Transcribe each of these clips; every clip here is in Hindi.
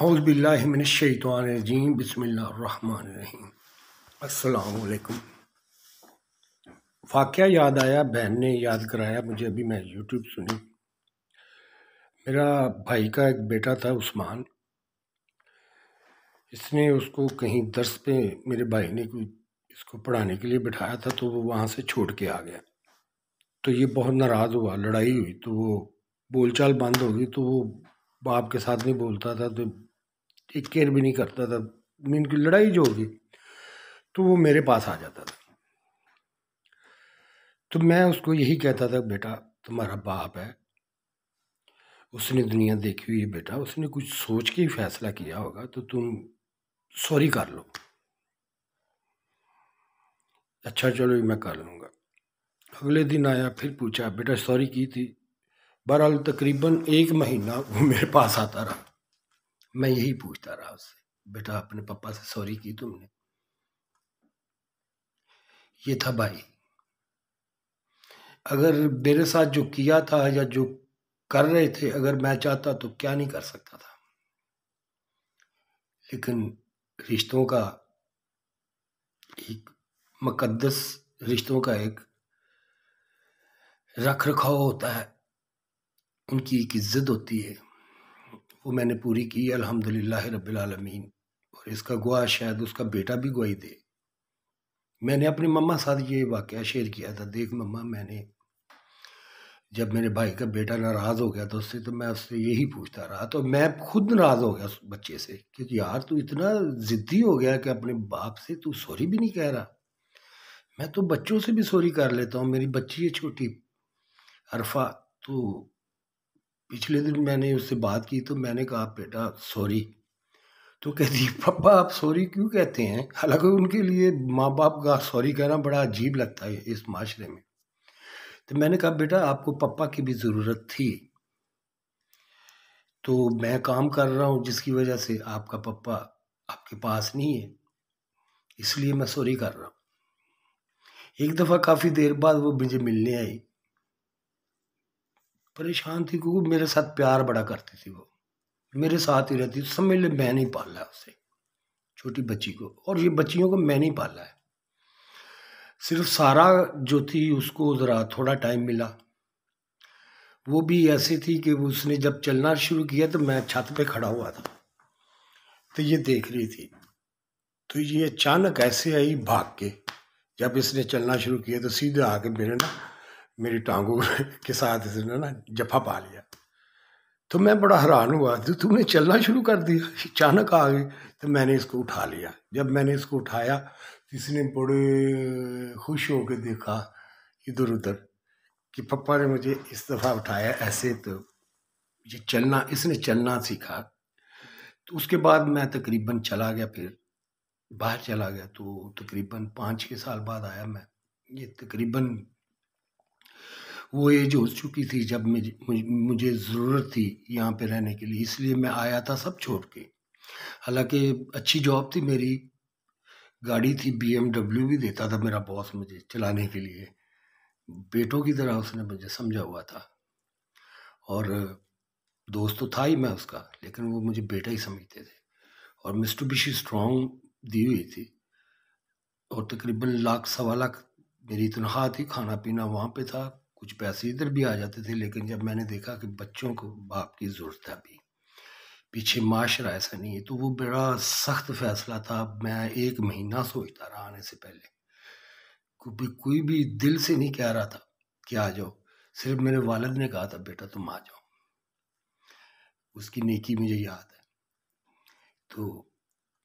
हौज़बिल्लिमिनशैतवानरजीम बिस्मिल्लाहिर्रहमानिर्रहीम। अस्सलामुअलैकुम। वाक़ याद आया, बहन ने याद कराया, मुझे अभी मैं यूट्यूब सुनी। मेरा भाई का एक बेटा था उस्मान। इसने उसको कहीं दर्स पे मेरे भाई ने कोई इसको पढ़ाने के लिए बिठाया था तो वो वहाँ से छोड़ के आ गया। तो ये बहुत नाराज़ हुआ, लड़ाई हुई तो वो बोलचाल बंद हो गई तो वो बाप के साथ नहीं बोलता था तो एक केयर भी नहीं करता था। मीन की लड़ाई जो होगी तो वो मेरे पास आ जाता था। तो मैं उसको यही कहता था, बेटा, तुम्हारा बाप है। उसने दुनिया देखी हुई है, बेटा। उसने कुछ सोच के ही फैसला किया होगा तो तुम सॉरी कर लो। अच्छा चलो मैं कर लूँगा। अगले दिन आया, फिर पूछा, बेटा, सॉरी की थी? बहरहाल तकरीबन एक महीना वो मेरे पास आता रहा। मैं यही पूछता रहा उससे, बेटा, अपने पापा से सॉरी की तुमने? ये था भाई, अगर मेरे साथ जो किया था या जो कर रहे थे, अगर मैं चाहता तो क्या नहीं कर सकता था? लेकिन रिश्तों का एक मुकद्दस रिश्तों का एक रख रखाव होता है, उनकी एक इज़्ज़त होती है। वो मैंने पूरी की, अल्हम्दुलिल्लाह रब्बिल आलमीन। और इसका गुआ शायद उसका बेटा भी गवाही दे। मैंने अपनी मम्मा साथ ये वाक़ शेयर किया था, देख मम्मा, मैंने जब मेरे भाई का बेटा नाराज़ हो गया तो उससे तो मैं उससे यही पूछता रहा तो मैं खुद नाराज़ हो गया उस बच्चे से क्योंकि यार तू इतना ज़िद्दी हो गया कि अपने बाप से तू सॉरी भी नहीं कह रहा? मैं तो बच्चों से भी सॉरी कर लेता हूँ, मेरी बच्ची है छोटी, अरफा तो पिछले दिन मैंने उससे बात की तो मैंने कहा, बेटा सॉरी तो कहती, पापा, आप सॉरी क्यों कहते हैं? हालाँकि उनके लिए माँ बाप का सॉरी कहना बड़ा अजीब लगता है इस माशरे में. तो मैंने कहा, बेटा, आपको पापा की भी ज़रूरत थी। तो मैं काम कर रहा हूँ जिसकी वजह से आपका पापा आपके पास नहीं है, इसलिए मैं सॉरी कर रहा हूँ. एक दफ़ा काफ़ी देर बाद वो मुझे मिलने आई। परेशान थी क्योंकि मेरे साथ प्यार बड़ा करती थी वो। मेरे साथ ही रहती थी समझ ले मैं नहीं पाला उसे, छोटी बच्ची को। और ये बच्चियों को मैं नहीं पाला है। सिर्फ़ सारा जो थी उसको ज़रा थोड़ा टाइम मिला। वो भी ऐसी थी कि उसने जब चलना शुरू किया तो मैं छत पे खड़ा हुआ था। तो ये देख रही थी। तो ये अचानक ऐसे आई भाग के। जब इसने चलना शुरू किया तो सीधे आके मेरे ना मेरी टांगों के साथ इसने ना जफा पा लिया। तो मैं बड़ा हैरान हुआ तो तुमने चलना शुरू कर दिया? अचानक आ गई तो मैंने इसको उठा लिया। जब मैंने इसको उठाया तो इसने बड़े खुश होकर देखा इधर उधर कि पप्पा ने मुझे इस दफ़ा उठाया ऐसे तो ये चलना, इसने चलना सीखा। तो उसके बाद मैं तकरीबन चला गया, फिर बाहर चला गया। तो तकरीबन पाँच छः साल बाद आया मैं। ये तकरीबन वो एज हो चुकी थी जब मुझे मुझे ज़रूरत थी यहाँ पे रहने के लिए, इसलिए मैं आया था सब छोड़ के। हालाँकि अच्छी जॉब थी मेरी, गाड़ी थी बीएमडब्ल्यू भी देता था मेरा बॉस मुझे चलाने के लिए। बेटों की तरह उसने मुझे समझा हुआ था। और दोस्त तो था ही मैं उसका, लेकिन वो मुझे बेटा ही समझते थे। और मिस्टर बिशी स्ट्रॉन्ग दी हुई थी। और तकरीबन लाख, सवा लाख मेरी तनख्वाह थी खाना पीना वहाँ पे था। कुछ पैसे इधर भी आ जाते थे, लेकिन जब मैंने देखा कि बच्चों को बाप की ज़रूरत है अभी, पीछे माशरा ऐसा नहीं है तो वो बड़ा सख्त फैसला था। मैं एक महीना सोचता रहा आने से पहले। क्योंकि कोई भी दिल से नहीं कह रहा था कि आ जाओ। सिर्फ़ मेरे वालद ने कहा था, बेटा, तुम आ जाओ। उसकी नेकी मुझे याद है। तो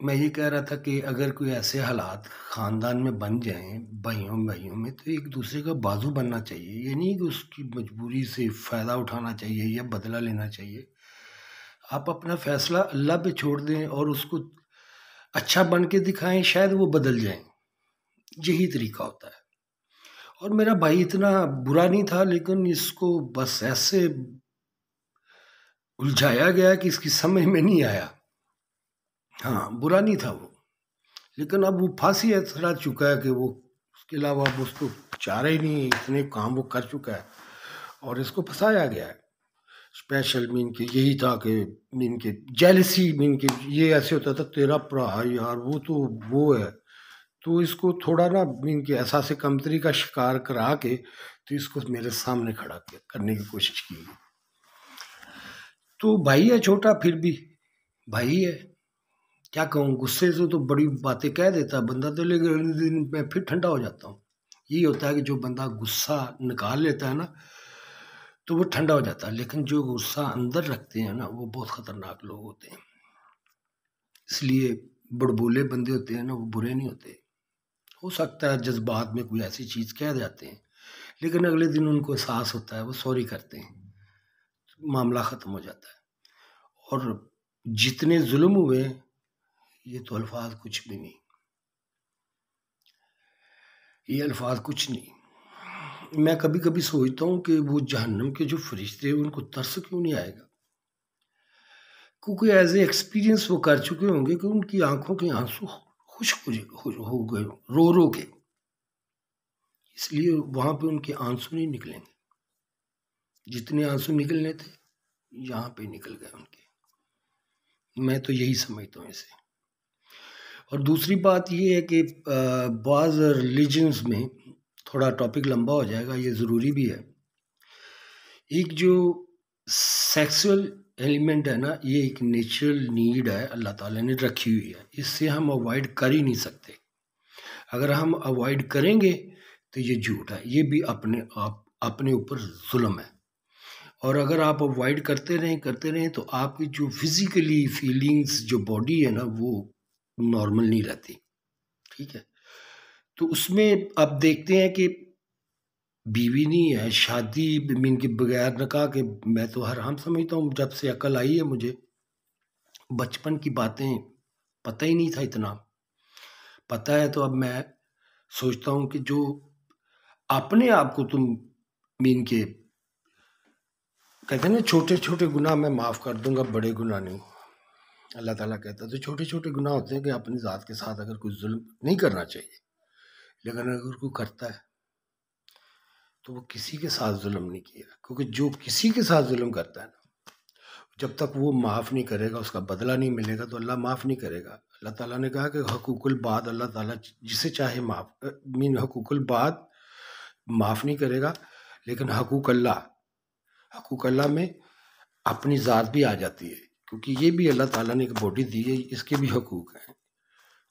मैं ये कह रहा था कि अगर कोई ऐसे हालात ख़ानदान में बन जाएँ, भाइयों भाइयों में तो एक दूसरे का बाजू बनना चाहिए। ये नहीं कि उसकी मजबूरी से फ़ायदा उठाना चाहिए या बदला लेना चाहिए। आप अपना फ़ैसला अल्लाह पे छोड़ दें और उसको अच्छा बन के दिखाएँ, शायद वो बदल जाएँ। यही तरीका होता है। और मेरा भाई इतना बुरा नहीं था, लेकिन इसको बस ऐसे उलझाया गया कि इसकी समझ में नहीं आया। हाँ बुरा नहीं था वो। लेकिन अब वो फांसी ऐसा चुका है कि वो, उसके अलावा अब उसको चारा ही नहीं, इतने काम वो कर चुका है और इसको फंसाया गया है। स्पेशल मीन के यही था कि मीन के जेलसी मीन के ये ऐसे होता था, तेरा भरा यार, वो तो वो है। तो इसको थोड़ा ना मीन के एहसास कमतरी का शिकार करा के तो इसको मेरे सामने खड़ा करने की कोशिश की। तो भाई है छोटा, फिर भी भाई है। क्या कहूँ, गुस्से से तो बड़ी बातें कह देता है बंदा तो लेकिन अगले दिन मैं फिर ठंडा हो जाता हूँ। यही होता है कि जो बंदा गुस्सा निकाल लेता है ना तो वो ठंडा हो जाता है। लेकिन जो गुस्सा अंदर रखते हैं ना, वो बहुत ख़तरनाक लोग होते हैं। इसलिए बड़बोले बंदे होते हैं ना, वो बुरे नहीं होते। हो सकता है जज्बात में कोई ऐसी चीज़ कह जाते हैं, लेकिन अगले दिन उनको एहसास होता है, वो सॉरी करते हैं। मामला ख़त्म हो जाता है। और जितने जुल्म हुए ये तो अल्फाज कुछ भी नहीं। ये अल्फाज कुछ नहीं। मैं कभी कभी सोचता हूँ कि वो जहन्नम के जो फरिश्ते हैं, उनको तरस क्यों नहीं आएगा? क्योंकि एज ए एक्सपीरियंस वो कर चुके होंगे कि उनकी आँखों के आँसू खुश्क हो गए रो रो के। इसलिए वहाँ पे उनके आँसू नहीं निकलेंगे। जितने आँसू निकलने थे, यहाँ पे निकल गए उनके। मैं तो यही समझता हूँ इसे। और दूसरी बात ये है कि बाज़ रिलीजन्स में थोड़ा टॉपिक लंबा हो जाएगा, ये ज़रूरी भी है। एक जो सेक्सुअल एलिमेंट है ना, ये एक नेचुरल नीड है, अल्लाह ताला ने रखी हुई है। इससे हम अवॉइड कर ही नहीं सकते। अगर हम अवॉइड करेंगे तो ये झूठ है। ये भी अपने आप, अपने ऊपर जुल्म है। और अगर आप अवॉइड करते रहें करते रहें तो आपकी जो फिज़िकली फीलिंग्स, जो बॉडी है ना, वो नॉर्मल नहीं रहती, ठीक है? तो उसमें आप देखते हैं कि बीवी नहीं है, शादी मीन के बगैर न कहा कि मैं तो हर, हम समझता हूँ जब से अकल आई है मुझे, बचपन की बातें पता ही नहीं था इतना। पता है तो अब मैं सोचता हूँ कि जो अपने आप को तुम मीन के, कहते हैं ना छोटे छोटे गुनाह मैं माफ़ कर दूँगा, बड़े गुनाह नहीं। अल्लाह ताला कहता है तो छोटे छोटे गुनाह होते हैं कि अपनी ज़ात के साथ अगर कोई जुल्म नहीं करना चाहिए। लेकिन अगर कोई करता है तो वो किसी के साथ जुल्म नहीं किया क्योंकि जो किसी के साथ जुल्म करता है ना, जब तक वो माफ़ नहीं करेगा, उसका बदला नहीं मिलेगा तो अल्लाह माफ़ नहीं करेगा। अल्लाह ताला ने कहा कि हकूकुल बाद, अल्लाह ताला जिसे चाहे माफ़ मीन हकूकुल बाद माफ़ नहीं करेगा, लेकिन हकूक अल्लाह हकूक अल्लाह में अपनी ज़ात भी आ जाती है। क्योंकि ये भी अल्लाह ताला ने एक बॉडी दी है, इसके भी हकूक़ हैं।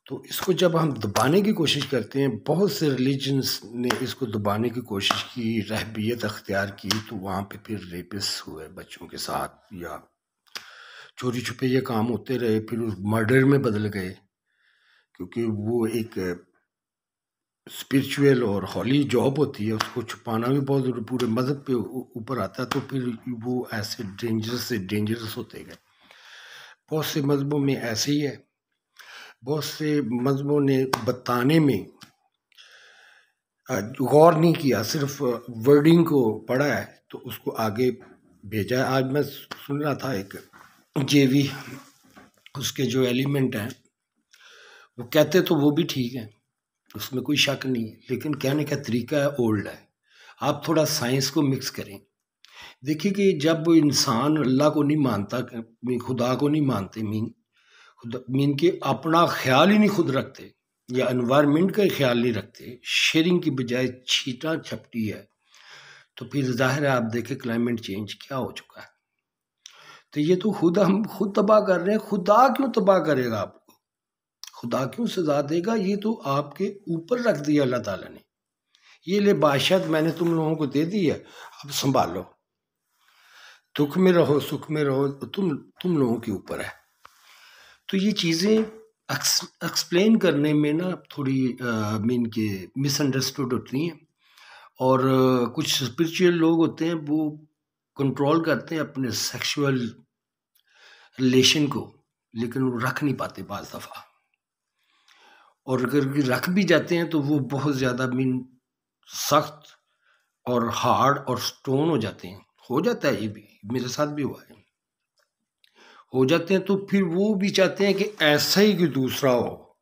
तो इसको जब हम दबाने की कोशिश करते हैं, बहुत से रिलीजन्स ने इसको दबाने की कोशिश की, रहबियत अख्तियार की तो वहाँ पे फिर रेपिस हुए बच्चों के साथ या चोरी छुपे ये काम होते रहे, फिर उस मर्डर में बदल गए। क्योंकि वो एक स्पिरिचुअल और हॉली जॉब होती है, उसको छुपाना भी बहुत पूरे मज़हब पे ऊपर आता है तो फिर वो ऐसे डेंजरस से डेंजरस होते गए। बहुत से मज़हबों में ऐसे ही है। बहुत से मज़हबों ने बताने में गौर नहीं किया, सिर्फ़ वर्डिंग को पढ़ा है तो उसको आगे भेजा है। आज मैं सुन रहा था एक जेवी, उसके जो एलिमेंट हैं, वो कहते तो वो भी ठीक है, उसमें कोई शक नहीं है, लेकिन कहने का तरीका है ओल्ड है। आप थोड़ा साइंस को मिक्स करें। देखिए कि जब इंसान अल्लाह को नहीं मानता खुदा को नहीं मानते, मीन मीन के अपना ख्याल ही नहीं खुद रखते या इन्वायरमेंट का ख्याल नहीं रखते शेयरिंग की बजाय छीटा छपटी है तो फिर ज़ाहिर है आप देखें क्लाइमेट चेंज क्या हो चुका है। तो ये तो खुद हम खुद तबाह कर रहे हैं, खुदा क्यों तबाह करेगा आपको? खुदा क्यों सजा देगा? ये तो आपके ऊपर रख दिया अल्लाह ताला ने। ये ले बादशाह, मैंने तुम लोगों को दे दी है, अब संभालो। दुख में रहो सुख में रहो तुम तुम लोगों के ऊपर है। तो ये चीज़ें एक्सप्लेन करने में ना थोड़ी मीन के मिसअंडरस्टूड होती हैं। और आ, कुछ स्पिरिचुअल लोग होते हैं वो कंट्रोल करते हैं अपने सेक्सुअल रिलेशन को लेकिन वो रख नहीं पाते बाज दफ़ा और अगर रख भी जाते हैं तो वो बहुत ज़्यादा मीन सख्त और हार्ड और स्टोन हो जाते हैं। हो जाता है, ये भी, मेरे साथ भी हुआ है। हो जाते हैं तो फिर वो भी चाहते हैं कि ऐसा ही कोई दूसरा हो।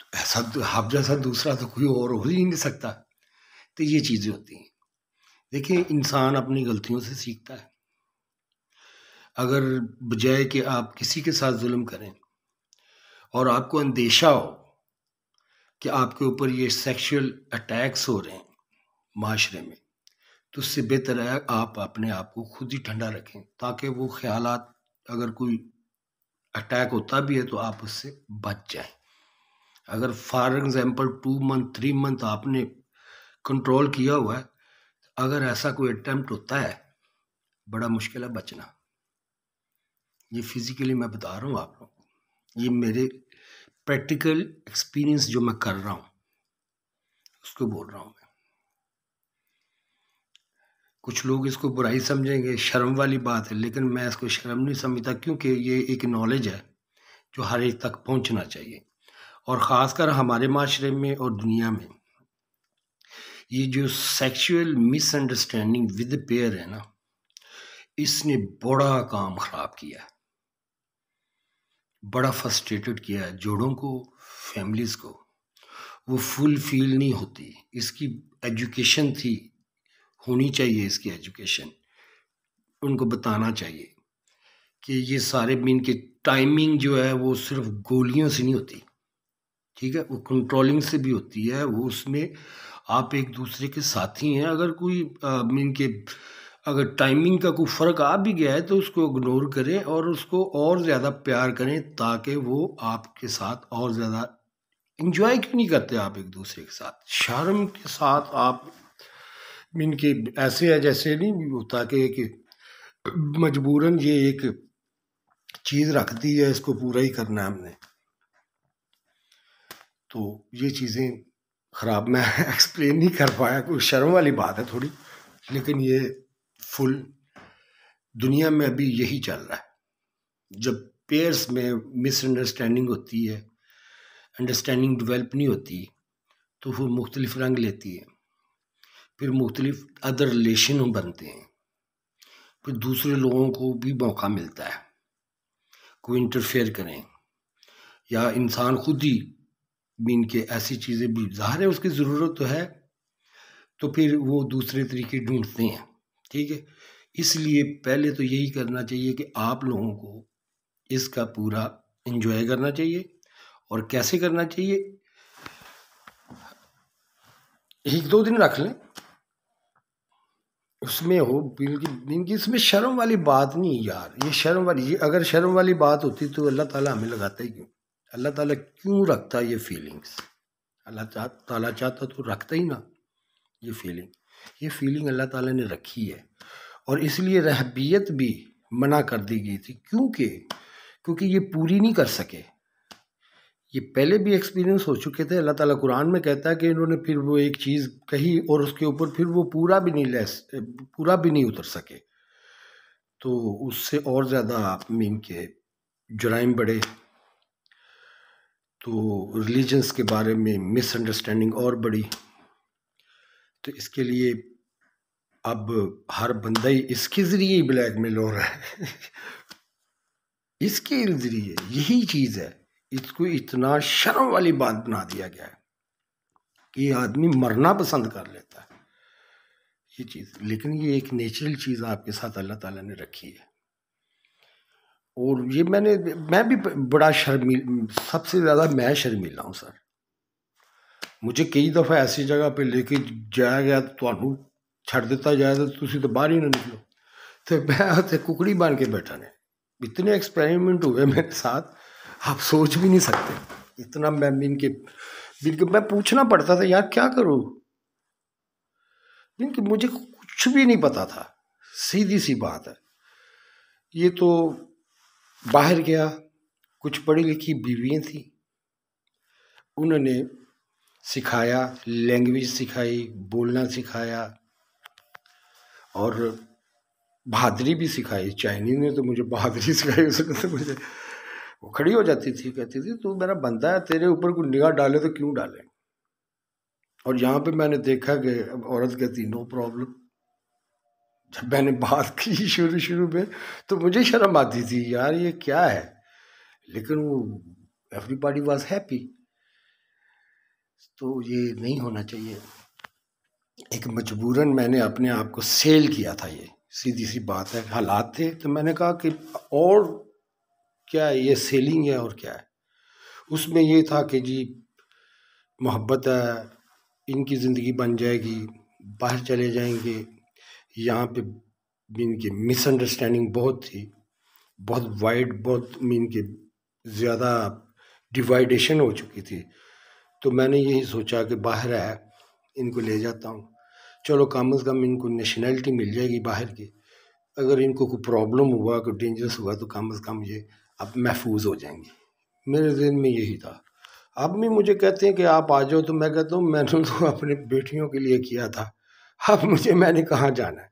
तो ऐसा आप जैसा दूसरा तो कोई और हो ही नहीं सकता। तो ये चीज़ें होती हैं। देखिए, इंसान अपनी गलतियों से सीखता है। अगर बजाय कि आप किसी के साथ जुल्म करें और आपको अंदेशा हो कि आपके ऊपर ये सेक्सुअल अटैक्स हो रहे हैं, माशरे में तो उससे बेहतर है आप अपने आप को खुद ही ठंडा रखें, ताकि वो ख्याल अगर कोई अटैक होता भी है तो आप उससे बच जाएँ। अगर for example two month three month आपने कंट्रोल किया हुआ है, अगर ऐसा कोई अटैम्प्ट होता है, बड़ा मुश्किल है बचना। ये फिज़िकली मैं बता रहा हूँ आप लोगों ये मेरे प्रैक्टिकल एक्सपीरियंस जो मैं कर रहा हूँ, उसको बोल रहा हूँ मैं। कुछ लोग इसको बुराई समझेंगे, शर्म वाली बात है, लेकिन मैं इसको शर्म नहीं समझता क्योंकि ये एक नॉलेज है जो हर एक तक पहुँचना चाहिए। और ख़ासकर हमारे माशरे में और दुनिया में ये जो सेक्सुअल मिसअंडरस्टैंडिंग विद पेयर है ना, इसने बड़ा काम ख़राब किया बड़ा फर्स्ट्रेटेड किया है जोड़ों को फैमिलीज़ को। वो फुल फील नहीं होती। इसकी एजुकेशन थी होनी चाहिए इसकी एजुकेशन। उनको बताना चाहिए कि ये सारे मीन के टाइमिंग जो है वो सिर्फ़ गोलियों से नहीं होती, ठीक है? वो कंट्रोलिंग से भी होती है, वो उसमें आप एक दूसरे के साथी हैं। अगर कोई मीन के, अगर टाइमिंग का कोई फ़र्क आ भी गया है तो उसको इग्नोर करें और उसको और ज़्यादा प्यार करें ताकि वो आपके साथ और ज़्यादा इंजॉय क्यों नहीं करते आप एक दूसरे के साथ? शर्म के साथ आप मीन के ऐसे है जैसे नहीं होता कि, कि मजबूरन ये एक चीज़ रख दी है इसको पूरा ही करना है हमने। तो ये चीज़ें ख़राब मैं एक्सप्लेन नहीं कर पाया कोई शर्म वाली बात है थोड़ी लेकिन ये फुल दुनिया में अभी यही चल रहा है। जब पेयर्स में मिसअंडरस्टैंडिंग होती है अंडरस्टैंडिंग डेवलप नहीं होती तो वो मुख्तलिफ़ रंग लेती है। फिर मुख्तलिफ़ अदर रिलेशन बनते हैं। फिर दूसरे लोगों को भी मौका मिलता है, कोई इंटरफेयर करें, या इंसान खुद ही मीन के ऐसी चीज़ें भी, ज़ाहिर है उसकी ज़रूरत तो है तो फिर वो दूसरे तरीके ढूंढते हैं, ठीक है? इसलिए पहले तो यही करना चाहिए कि आप लोगों को इसका पूरा इन्जॉय करना चाहिए, और कैसे करना चाहिए? एक दो दिन रख लें। उसमें हो बिल्कुल इसमें शर्म वाली बात नहीं यार। ये शर्म वाली, ये अगर शर्म वाली बात होती तो अल्लाह ताला हमें लगाता ही क्यों? अल्लाह ताला क्यों रखता ये फीलिंग्स अल्लाह ताला चाहता तो रखता ही ना ये फीलिंग ये फीलिंग अल्लाह ताला ने रखी है। और इसलिए रहबियत भी मना कर दी गई थी। क्योंकि क्योंकि ये पूरी नहीं कर सके। ये पहले भी एक्सपीरियंस हो चुके थे। अल्लाह ताला कुरान में कहता है कि इन्होंने फिर वो एक चीज़ कही और उसके ऊपर फिर वो पूरा भी नहीं लेस पूरा भी नहीं उतर सके। तो उससे और ज़्यादा मीन के जराइम बढ़े। तो रिलीजन्स के बारे में मिसअंडरस्टैंडिंग और बढ़ी। तो इसके लिए अब हर बंदा ही इसके ज़रिए ही ब्लैक मेल हो रहा है। इसके ज़रिए यही चीज़ है। इसको इतना शर्म वाली बात बना दिया गया है कि आदमी मरना पसंद कर लेता है। ये चीज़, लेकिन ये एक नेचुरल चीज़ आपके साथ अल्लाह ताला ने रखी है। और ये मैंने, मैं भी बड़ा शर्मिल सबसे ज़्यादा मैं शर्मिला हूँ, सर। मुझे कई दफ़ा ऐसी जगह पे लेके जाया गया तो थानू छड़ दिता जाए तो तुम तो बाहर ही ना निकलो। तो मैं कुकड़ी बन के बैठा ने इतने एक्सपेरिमेंट हुए मेरे साथ आप सोच भी नहीं सकते। इतना मैं इनके इनके मैं पूछना पड़ता था, यार, क्या करूँ? इनके मुझे कुछ भी नहीं पता था। सीधी सी बात है। ये तो बाहर गया, कुछ पढ़ी लिखी बीवियाँ थी। उन्होंने सिखाया, लैंग्वेज सिखाई, बोलना सिखाया और बहादरी भी सिखाई। चाइनीज़ ने तो मुझे बहादरी सिखाई, उसने तो मुझे वो खड़ी हो जाती थी, कहती थी, तू मेरा बंदा है, तेरे ऊपर कोई निगाह डाले तो क्यों डाले? और यहाँ पे मैंने देखा कि औरत कहती नो प्रॉब्लम जब मैंने बात की शुरू शुरू में तो मुझे शर्म आती थी, यार, ये क्या है? लेकिन वो एवरीबॉडी वॉज़ हैप्पी तो ये नहीं होना चाहिए। एक मजबूरन मैंने अपने आप को सेल किया था ये। सीधी सी बात है, हालात थे तो मैंने कहा कि और क्या है ये सेलिंग है और क्या है? उसमें ये था कि जी, मोहब्बत है, इनकी ज़िंदगी बन जाएगी, बाहर चले जाएँगे। यहाँ पे मीन की मिसअंडरस्टैंडिंग बहुत थी। बहुत वाइड बहुत मीन के ज़्यादा डिवाइडेशन हो चुकी थी। तो मैंने यही सोचा कि बाहर है, इनको ले जाता हूँ। चलो कम अज़ कम इनको नेशनैलिटी मिल जाएगी बाहर की। अगर इनको कोई प्रॉब्लम हुआ, कोई डेंजरस हुआ तो कम अज़ कम ये अब महफूज हो जाएँगे। मेरे दिन में यही था। अब भी मुझे कहते हैं कि आप आ जाओ तो मैं कहता हूँ, मैंने तो अपने बेटियों के लिए किया था। अब मुझे मैंने कहाँ जाना है?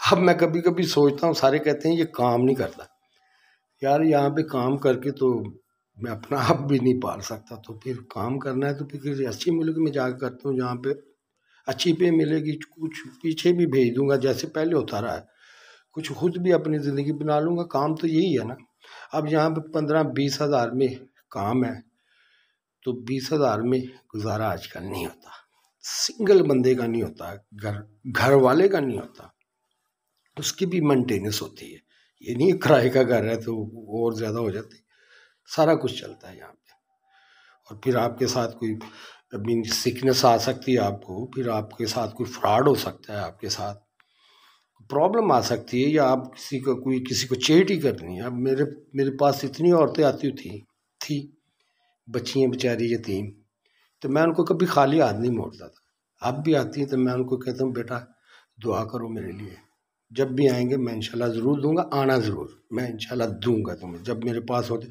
अब मैं कभी कभी सोचता हूँ, सारे कहते हैं, ये काम नहीं करता। यार, यहाँ पे काम करके तो मैं अपना आप भी नहीं पाल सकता तो फिर काम करना है तो फिर किसी अच्छी मुल्क में जा करता हूँ जहाँ पे अच्छी पे मिलेगी, कुछ पीछे भी भेज दूँगा, जैसे पहले होता रहा है। कुछ खुद भी अपनी ज़िंदगी बना लूँगा, काम तो यही है ना। अब यहाँ पे पंद्रह बीस हज़ार में काम है तो बीस हज़ार में गुजारा आजकल नहीं होता। सिंगल बंदे का नहीं होता, घर घर वाले का नहीं होता। उसकी भी मेंटेनेंस होती है। ये नहीं किराए का घर है तो और ज़्यादा हो जाती। सारा कुछ चलता है यहाँ पे। और फिर आपके साथ कोई मीन सिकनेस आ सकती है आपको, फिर आपके साथ कोई फ्रॉड हो सकता है आपके साथ। प्रॉब्लम आ सकती है या आप किसी को कोई, किसी को ही करनी है। अब मेरे मेरे पास इतनी औरतें आती थी थी, बच्चियाँ, बेचारी यतीम तो मैं उनको कभी खाली हाथ नहीं मोड़ता था। अब भी आती हैं तो मैं उनको कहता हूँ, बेटा, दुआ करो मेरे लिए। जब भी आएँगे मैं इंशाल्लाह ज़रूर दूँगा, आना ज़रूर। मैं इंशाल्लाह दूँगा तुम्हें। जब मेरे पास होते,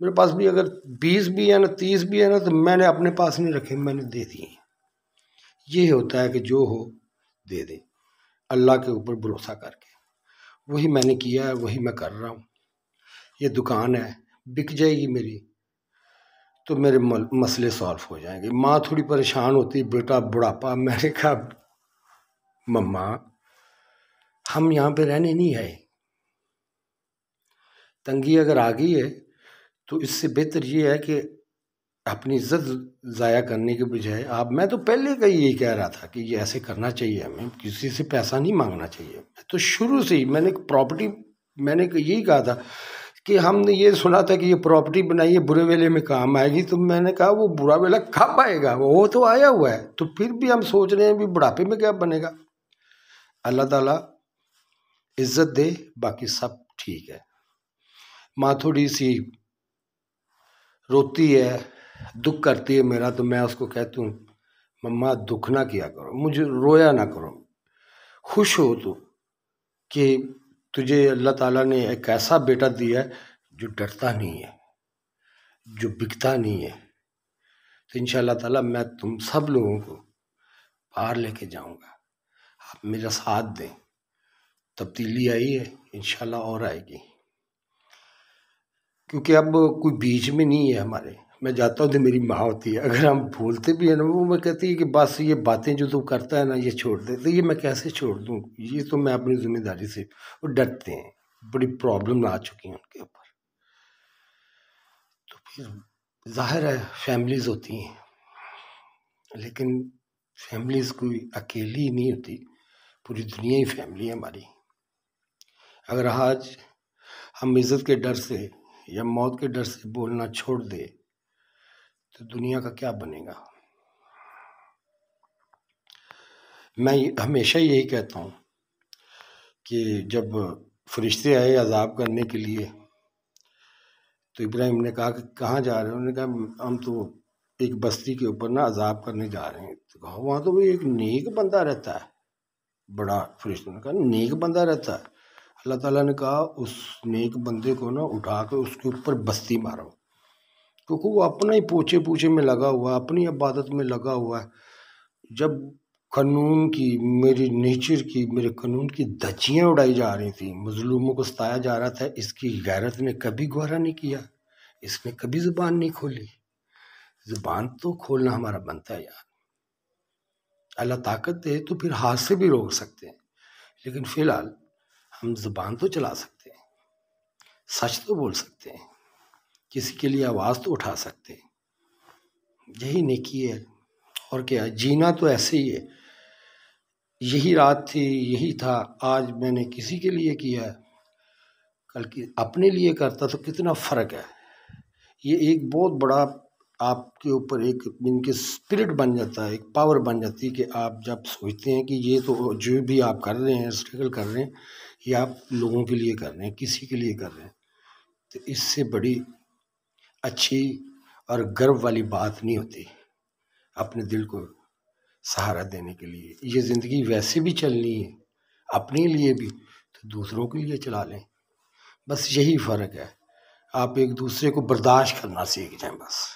मेरे पास भी अगर बीस भी है ना, तीस भी है ना तो मैंने अपने पास नहीं रखे, मैंने दे दिए ये होता है कि जो हो, दे दे। अल्लाह के ऊपर भरोसा करके। वही मैंने किया है, वही मैं कर रहा हूँ। ये दुकान है, बिक जाएगी मेरी तो मेरे मसले सॉल्व हो जाएँगे। माँ थोड़ी परेशान होती बेटा, बुढ़ापा, मैंने कहा, मम्मा, हम यहाँ पे रहने नहीं आए। तंगी अगर आ गई है तो इससे बेहतर ये है कि अपनी इज़्ज़त ज़ाया करने के बजाय आप, मैं तो पहले का ही यही कह रहा था कि ये ऐसे करना चाहिए हमें, किसी से पैसा नहीं मांगना चाहिए। तो शुरू से ही, मैंने प्रॉपर्टी मैंने यही कहा था कि हमने ये सुना था कि ये प्रॉपर्टी बनाई है बुरे वेले में काम आएगी तो मैंने कहा वो बुरा वेला कब आएगा? वो तो आया हुआ है तो फिर भी हम सोच रहे हैं भी बुढ़ापे में क्या बनेगा? अल्लाह ताला इज़्ज़त दे, बाकी सब ठीक है। माँ थोड़ी सी रोती है दुख करती है मेरा तो मैं उसको कहती हूँ, मम्मा, दुख ना किया करो, मुझे रोया ना करो। खुश हो तो कि तुझे अल्लाह ताला ने एक ऐसा बेटा दिया है जो डरता नहीं है, जो बिकता नहीं है। तो इन ताला मैं तुम सब लोगों को बाहर लेके जाऊँगा। आप मेरा साथ दें। तब्दीली आई है इन और आएगी। क्योंकि अब कोई बीच में नहीं है हमारे। मैं जाता हूँ तो मेरी माँ होती है। अगर हम बोलते भी हैं ना, वो मैं कहती है कि बस ये बातें जो तू करता है ना, ये छोड़ दे। तो ये मैं कैसे छोड़ दूँ? ये तो मैं अपनी ज़िम्मेदारी से, वो डरते हैं। बड़ी प्रॉब्लम आ चुकी हैं उनके ऊपर। तो फिर ज़ाहिर है, फैमिलीज़ होती हैं। लेकिन फैमिलीज़ कोई अकेली नहीं होती। पूरी दुनिया ही फैमिली है हमारी। अगर आज हम इज़्ज़त के डर से या मौत के डर से बोलना छोड़ दे तो दुनिया का क्या बनेगा? मैं हमेशा यही कहता हूँ कि जब फरिश्ते आए अजाब करने के लिए तो इब्राहिम ने कहा कि कहाँ जा रहे हैं? उन्होंने कहा, हम तो एक बस्ती के ऊपर ना अजाब करने जा रहे हैं। तो कहा, वहाँ तो एक नेक बंदा रहता है। बड़ा फरिश्ते ने कहा, नेक बंदा रहता है? अल्लाह ताला ने कहा, उस नेक बंदे को ना उठा के उसके ऊपर बस्ती मारो। क्योंकि वो अपना ही पूछे पूछे में लगा हुआ है, अपनी इबादत में लगा हुआ है। जब कानून की, मेरी नेचर की, मेरे कानून की धज्जियाँ उड़ाई जा रही थी, मजलूमों को सताया जा रहा था, इसकी गैरत ने कभी गौरा नहीं किया, इसने कभी ज़ुबान नहीं खोली। ज़ुबान तो खोलना हमारा बनता है यार। अल्लाह ताकत दे तो फिर हाथ से भी रोक सकते हैं, लेकिन फ़िलहाल हम ज़ुबान तो चला सकते हैं, सच तो बोल सकते हैं। किसी के लिए आवाज़ तो उठा सकते हैं? यही नेकी है। और क्या, जीना तो ऐसे ही है। यही रात थी, यही था, आज मैंने किसी के लिए किया कल की, अपने लिए करता तो कितना फ़र्क है। ये एक बहुत बड़ा आपके ऊपर एक, इनके स्पिरिट बन जाता है, एक पावर बन जाती है कि आप जब सोचते हैं कि ये तो जो भी आप कर रहे हैं स्ट्रगल कर रहे हैं, ये आप लोगों के लिए कर रहे हैं, किसी के लिए कर रहे हैं। तो इससे बड़ी अच्छी और गर्व वाली बात नहीं होती अपने दिल को सहारा देने के लिए। ये ज़िंदगी वैसे भी चलनी है, अपने लिए भी तो दूसरों के लिए चला लें। बस यही फ़र्क है। आप एक दूसरे को बर्दाश्त करना सीख जाएँ बस।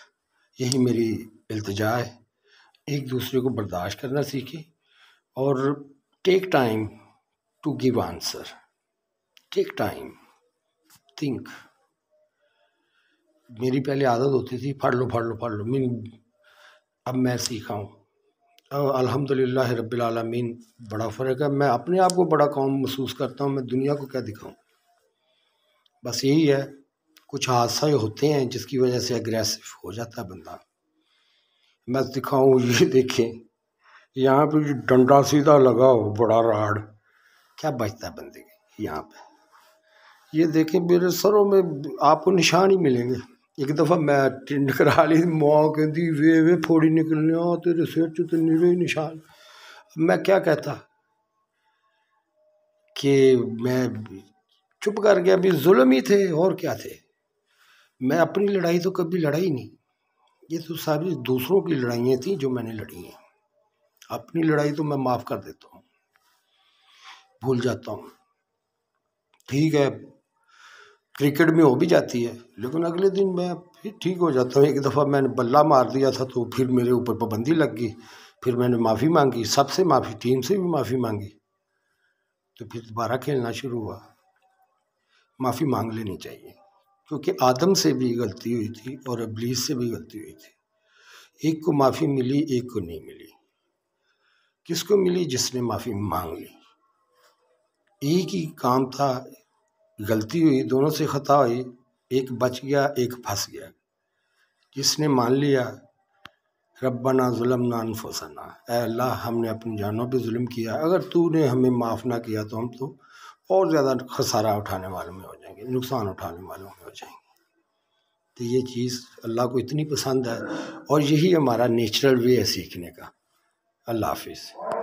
यही मेरी अल्तजा है। एक दूसरे को बर्दाश्त करना सीखें और take time to give answer take time think मेरी पहले आदत होती थी, फड़ लो फड़ लो फड़ लो, मीन अब मैं सीखा हूँ अल्हम्दुलिल्लाह रब्बिल आलमीन, बड़ा फ़र्क है। मैं अपने आप को बड़ा कौम महसूस करता हूँ, मैं दुनिया को क्या दिखाऊँ? बस यही है, कुछ हादसा होते हैं जिसकी वजह से अग्रेसिव हो जाता है बंदा। मैं दिखाऊँ, ये देखें, यहाँ पे डंडा सीधा लगा हो, बड़ा राड क्या बचता है बंदे के, यहाँ पे? ये देखें, मेरे सरों में आपको निशान ही मिलेंगे। एक दफ़ा मैं टिंड करा ली, माँ कहती वे वे फोड़ी निकलने तेरे सिर च तो निरे निशान। मैं क्या कहता कि मैं चुप कर गया, भी जुल्म ही थे, और क्या थे? मैं अपनी लड़ाई तो कभी लड़ाई नहीं। ये तो सारी दूसरों की लड़ाइयाँ थी जो मैंने लड़ी हैं। अपनी लड़ाई तो मैं माफ़ कर देता हूँ, भूल जाता हूँ। ठीक है क्रिकेट में हो भी जाती है। लेकिन अगले दिन मैं फिर ठीक हो जाता हूँ। एक दफ़ा मैंने बल्ला मार दिया था तो फिर मेरे ऊपर पाबंदी लग गई। फिर मैंने माफ़ी मांगी, सबसे माफ़ी, टीम से भी माफ़ी मांगी। तो फिर दोबारा खेलना शुरू हुआ। माफ़ी मांग लेनी चाहिए, क्योंकि आदम से भी गलती हुई थी और अबलीस से भी गलती हुई थी। एक को माफ़ी मिली, एक को नहीं मिली। किसको मिली? जिसने माफ़ी मांग ली। एक ही काम था गलती हुई, दोनों से ख़ता हुई, एक बच गया, एक फंस गया। जिसने मान लिया, रब्बना जुलम नान फसना अल्लाह, हमने अपनी जानों पे जुल्म किया। अगर तूने हमें माफ़ ना किया तो हम तो और ज़्यादा खसारा उठाने वालों में हो जाएँगे, नुकसान उठाने वालों में हो जाएँगे। तो ये चीज़ अल्लाह को इतनी पसंद है और यही हमारा नेचुरल वे है सीखने का। अल्लाह हाफिज़।